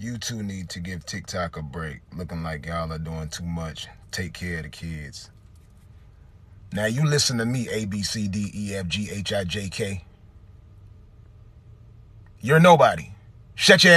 You two need to give TikTok a break. Looking like y'all are doing too much. Take care of the kids. Now you listen to me, A, B, C, D, E, F, G, H, I, J, K. You're nobody. Shut your ass.